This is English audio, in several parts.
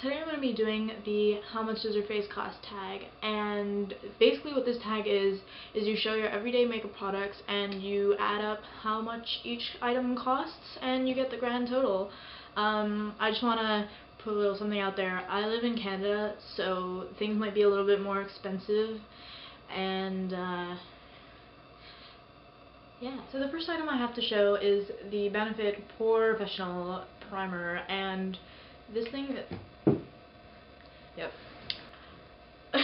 today I'm going to be doing the how much does your face cost tag and basically what this tag is is you show your everyday makeup products and you add up how much each item costs and you get the grand total. Um, I just want to put a little something out there. I live in Canada so things might be a little bit more expensive and uh, yeah. So the first item I have to show is the Benefit POREfessional Primer and this thing Yep.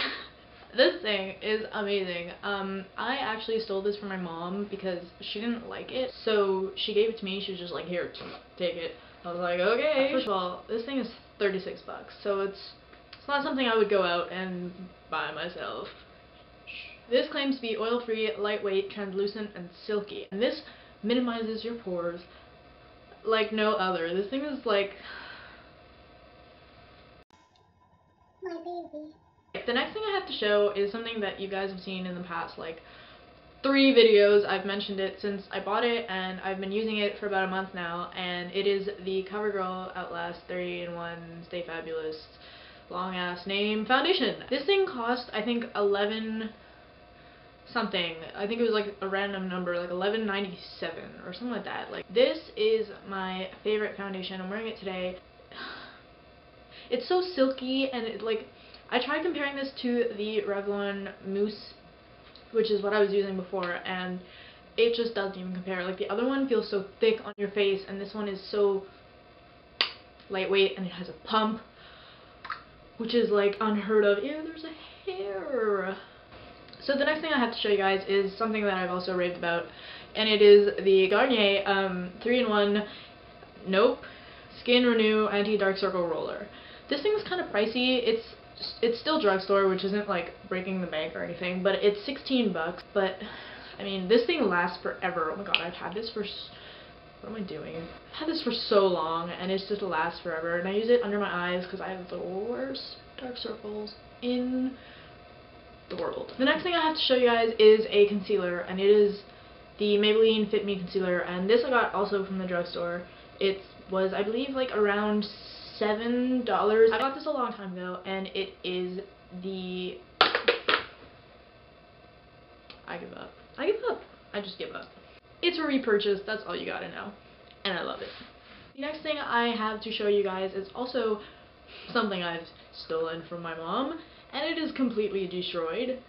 this thing is amazing. Um, I actually stole this from my mom because she didn't like it. So she gave it to me. She was just like, here, take it. I was like, okay. First of all, this thing is 36 bucks. So it's, it's not something I would go out and buy myself. This claims to be oil-free, lightweight, translucent, and silky. And this minimizes your pores like no other. This thing is like my baby. The next thing I have to show is something that you guys have seen in the past, like three videos. I've mentioned it since I bought it, and I've been using it for about a month now, and it is the CoverGirl Outlast 3-in-1 Stay Fabulous long ass name foundation. This thing cost, I think, 11 something. I think it was like a random number, like 11.97 or something like that. Like this is my favorite foundation. I'm wearing it today. It's so silky and it like I tried comparing this to the Revlon Mousse which is what I was using before and it just doesn't even compare. Like the other one feels so thick on your face and this one is so lightweight and it has a pump which is like unheard of. Ew, there's a hair. So the next thing I have to show you guys is something that I've also raved about and it is the Garnier um, 3-in-1 Nope Skin Renew Anti-Dark Circle Roller. This thing's kind of pricey. It's it's still drugstore, which isn't like breaking the bank or anything, but it's 16 bucks. But I mean, this thing lasts forever. Oh my god, I've had this for what am I doing? I've had this for so long, and it's just lasts forever. And I use it under my eyes because I have the worst dark circles in the world. The next thing I have to show you guys is a concealer, and it is the Maybelline Fit Me Concealer, and this I got also from the drugstore. It was, I believe, like around seven dollars. I got this a long time ago, and it is the. I give up. I give up. I just give up. It's a repurchase. That's all you gotta know, and I love it. The next thing I have to show you guys is also something I've stolen from my mom, and it is completely destroyed.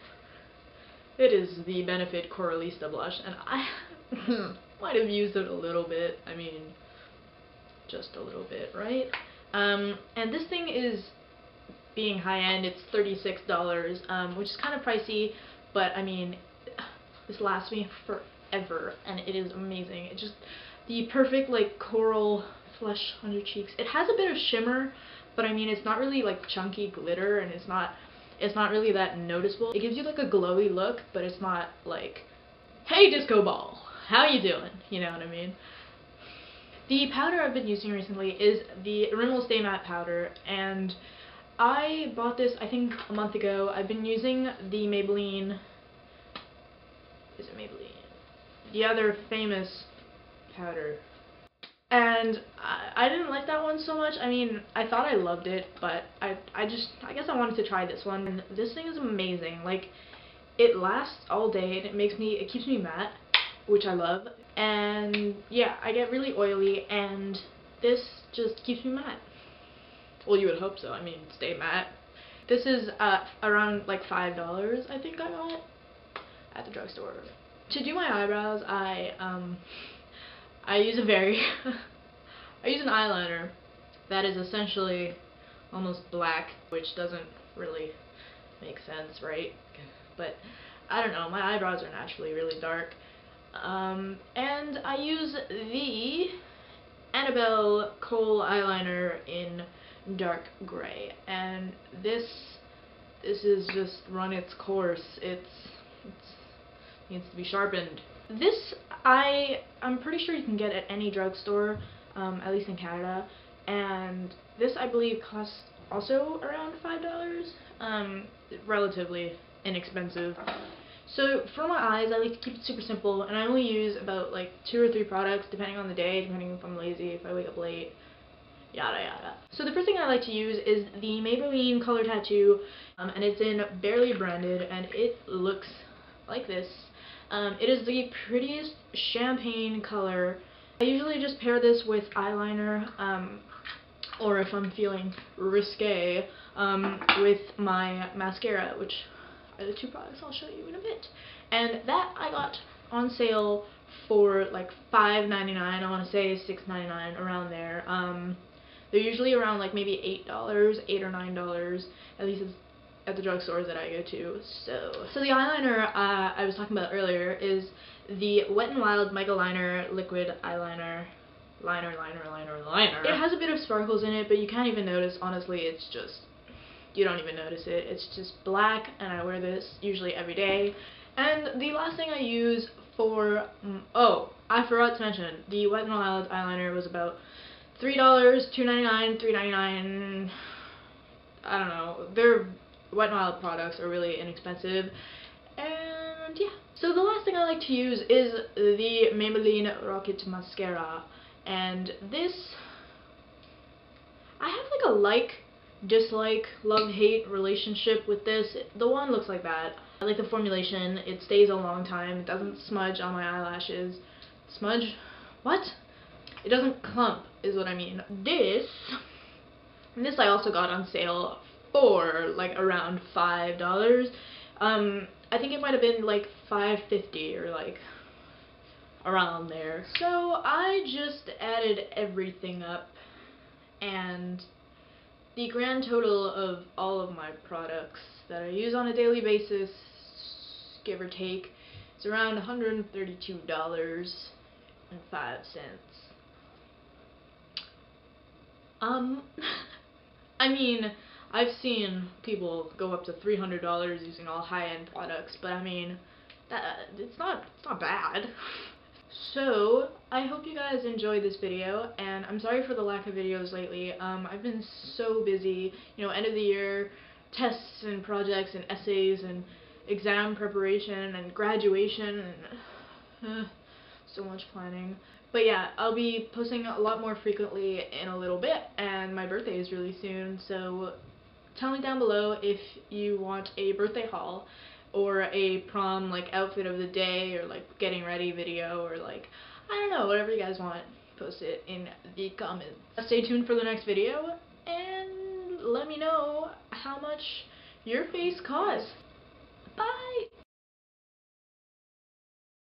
It is the Benefit Coralista blush, and I might have used it a little bit. I mean, just a little bit, right? Um, and this thing is being high-end, it's $36, um, which is kind of pricey, but I mean, this lasts me forever, and it is amazing. It just, the perfect, like, coral flush on your cheeks. It has a bit of shimmer, but I mean, it's not really, like, chunky glitter, and it's not, it's not really that noticeable. It gives you, like, a glowy look, but it's not, like, hey, disco ball, how you doing? You know what I mean? The powder I've been using recently is the Rimmel Stay Matte powder, and I bought this, I think, a month ago. I've been using the Maybelline, is it Maybelline? The other famous powder. And I, I didn't like that one so much. I mean, I thought I loved it, but I, I just, I guess I wanted to try this one. And this thing is amazing. Like, it lasts all day, and it makes me, it keeps me matte, which I love and yeah, I get really oily, and this just keeps me matte. Well, you would hope so. I mean, stay matte. This is uh, around like five dollars. I think I got at the drugstore. To do my eyebrows, I um, I use a very I use an eyeliner that is essentially almost black, which doesn't really make sense, right? But I don't know. My eyebrows are naturally really dark. Um, and I use the Annabelle Kohl eyeliner in dark gray. And this this is just run its course. It's it's needs to be sharpened. This I I'm pretty sure you can get at any drugstore, um, at least in Canada. And this I believe costs also around five dollars. Um, relatively inexpensive. So for my eyes, I like to keep it super simple, and I only use about like two or three products depending on the day, depending if I'm lazy, if I wake up late. yada yada. So the first thing I like to use is the Maybelline Color Tattoo, um, and it's in Barely Branded, and it looks like this. Um, it is the prettiest champagne color. I usually just pair this with eyeliner, um, or if I'm feeling risque, um, with my mascara, which are the two products I'll show you in a bit. And that I got on sale for like $5.99, I want to say $6.99, around there. Um, they're usually around like maybe $8, 8 or $9, at least at the drugstores that I go to. So, so the eyeliner uh, I was talking about earlier is the Wet n Wild MegaLiner Liquid Eyeliner. Liner, liner, liner, liner. It has a bit of sparkles in it, but you can't even notice. Honestly, it's just, you don't even notice it. It's just black, and I wear this usually every day. And the last thing I use for, mm, oh, I forgot to mention, the Wet n Wild eyeliner was about $3, $2.99, $3.99, I don't know. They're Wet n Wild products are really inexpensive. And yeah. So the last thing I like to use is the Maybelline Rocket Mascara. And this, I have like a like, dislike, love-hate relationship with this. The one looks like that. I like the formulation. It stays a long time. It doesn't smudge on my eyelashes. Smudge? What? It doesn't clump, is what I mean. This, and this I also got on sale for like around five dollars. Um, I think it might have been like five fifty or like around there. So I just added everything up and the grand total of all of my products that I use on a daily basis, give or take, is around $132.05. Um, I mean, I've seen people go up to $300 using all high-end products, but I mean, that it's not it's not bad. So, I hope you guys enjoyed this video, and I'm sorry for the lack of videos lately. Um, I've been so busy, you know, end of the year, tests and projects and essays and exam preparation and graduation and uh, so much planning. But yeah, I'll be posting a lot more frequently in a little bit, and my birthday is really soon, so tell me down below if you want a birthday haul or a prom like outfit of the day or like getting ready video or like I don't know whatever you guys want post it in the comments. Uh, stay tuned for the next video and let me know how much your face costs